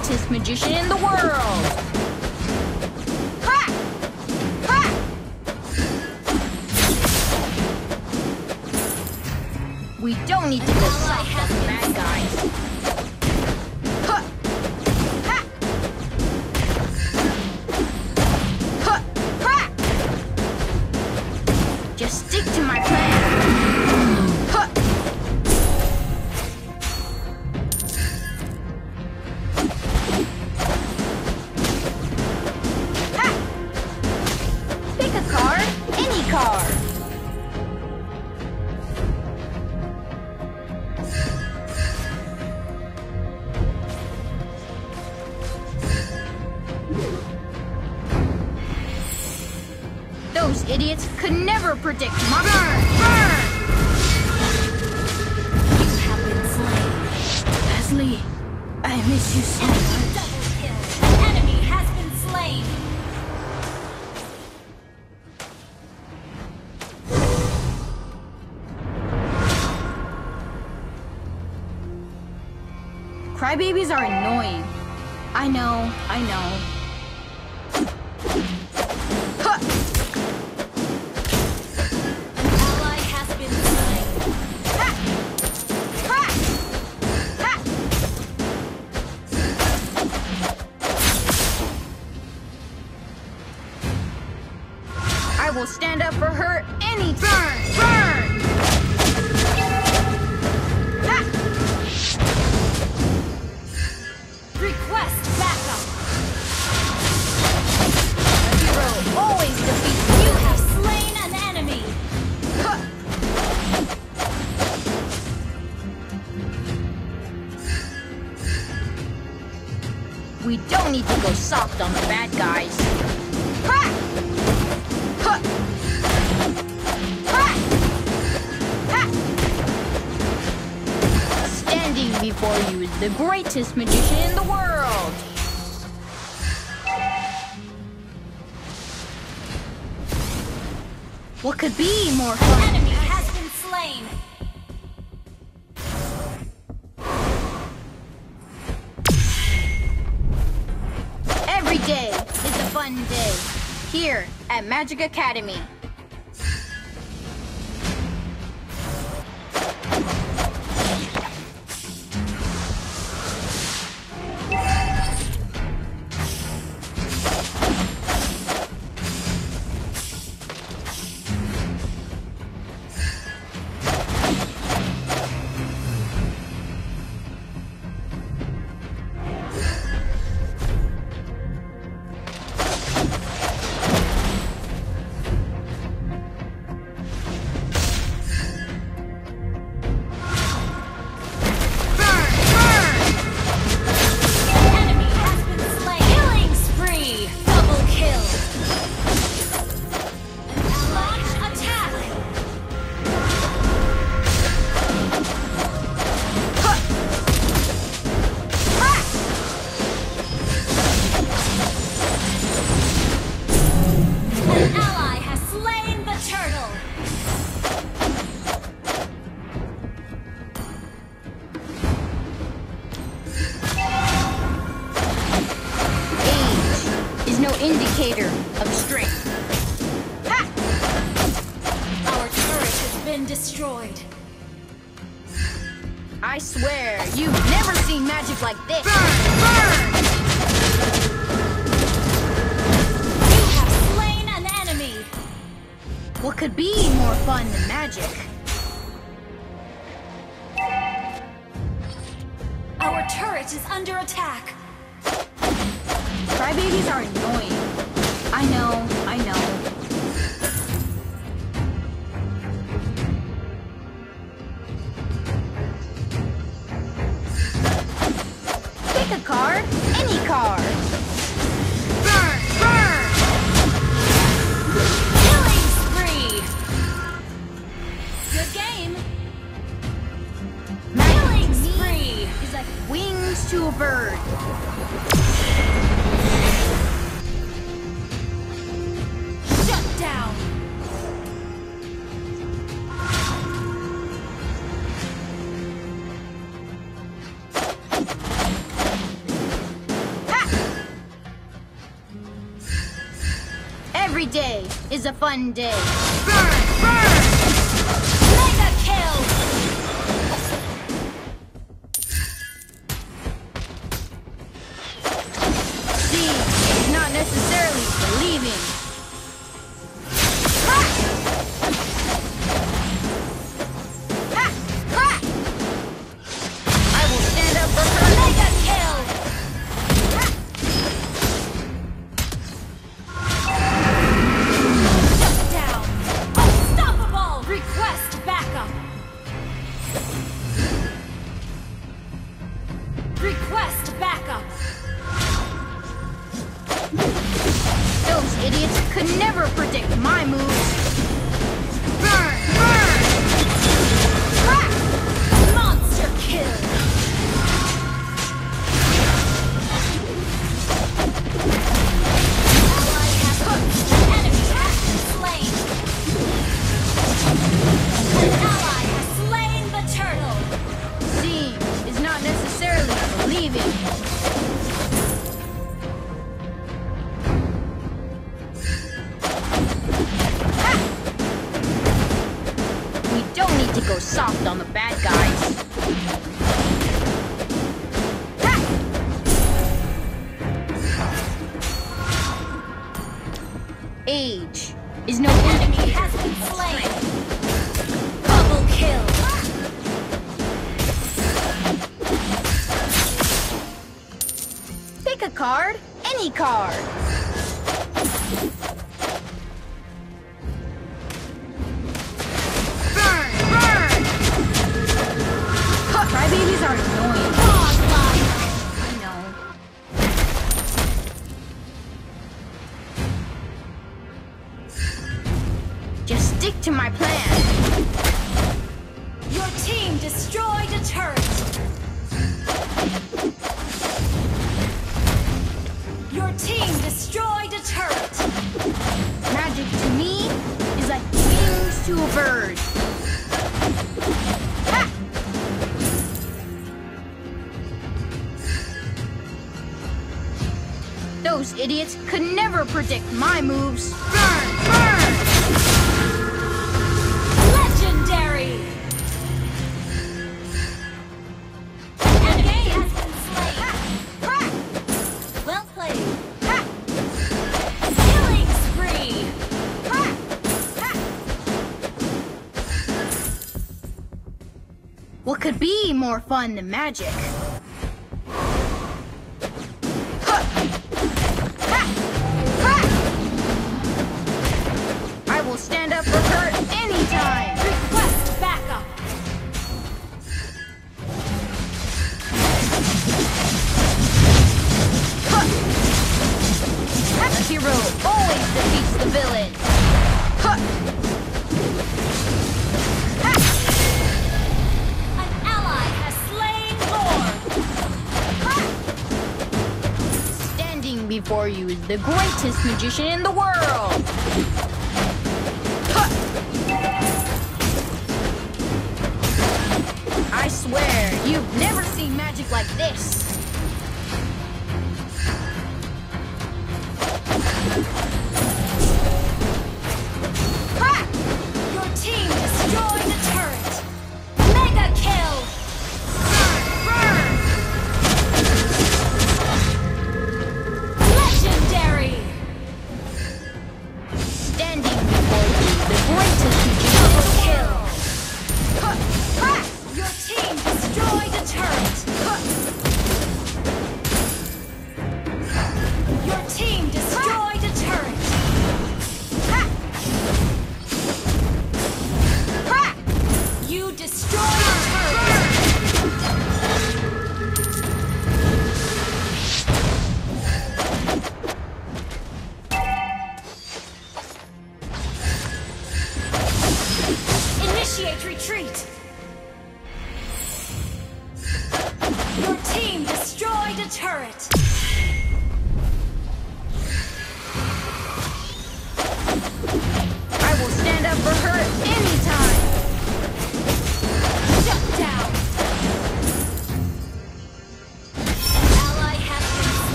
Greatest magician in the world. We don't need to go soft on the bad guys. Idiots could never predict my burn! Burn! You have been slain. Leslie, I miss you so much. Double kill! An enemy has been slain! Crybabies are annoying. I know, I know. The greatest magician in the world. What could be more fun? Enemy has been slain! Every day is a fun day here at Magic Academy. magic. Our turret is under attack. Crybabies are annoying. I know, I know. to a bird. Shut down. Ha! Every day is a fun day. Burn! no enemy has been slain. Bubble kill. Pick a card. Any card. to my plan. Your team destroyed a turret. Your team destroyed a turret. Magic to me is like wings to a bird. Those idiots could never predict my moves. more fun than magic. the greatest magician in the world!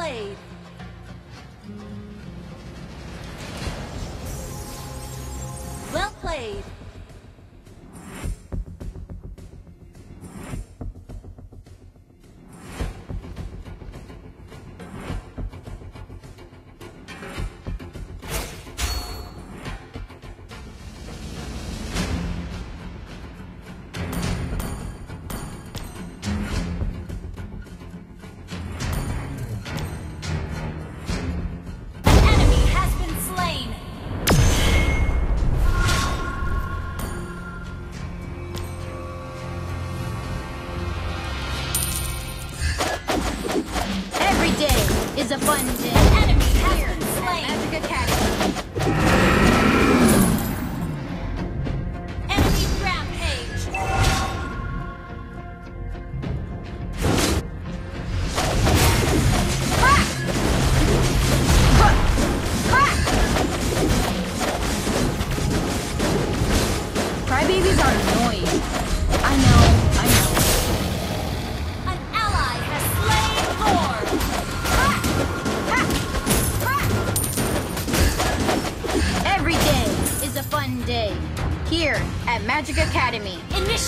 played. Well played.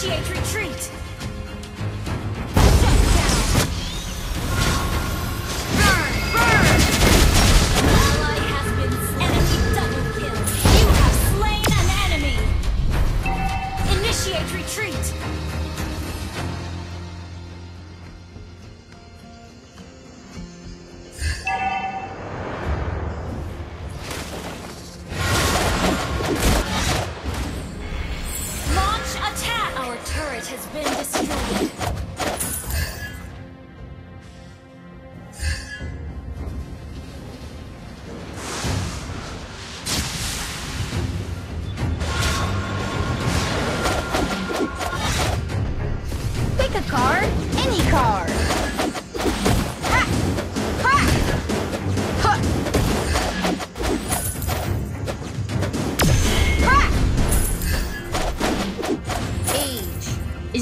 Initiate retreat!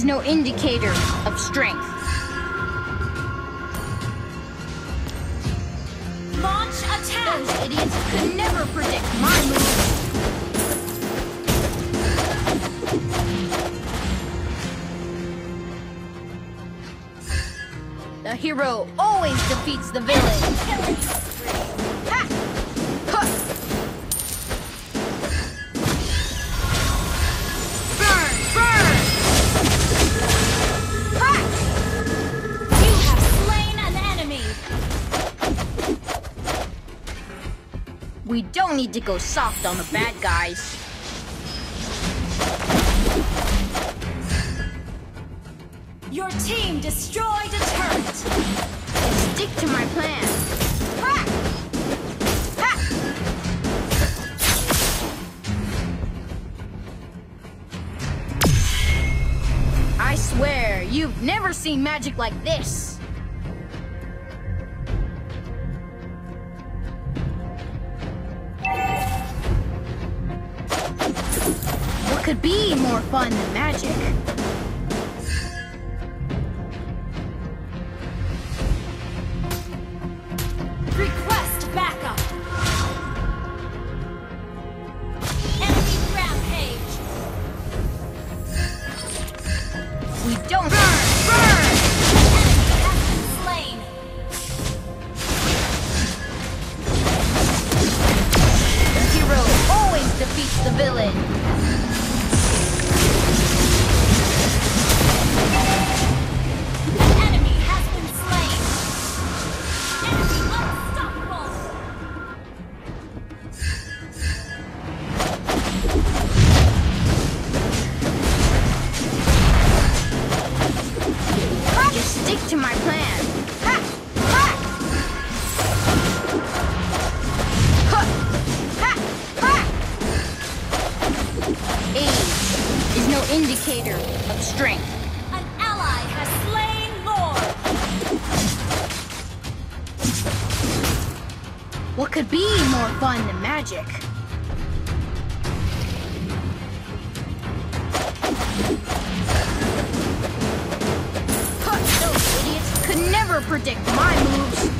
is no indicator of strength. Launch attack! Those idiots could never predict my. The hero always defeats the villain. need to go soft on the bad guys. Your team destroyed a turret! Stick to my plan. I swear, you've never seen magic like this! could be more fun than magic. Indicator of strength. An ally has slain Lord. What could be more fun than magic? Huh, those idiots could never predict my moves.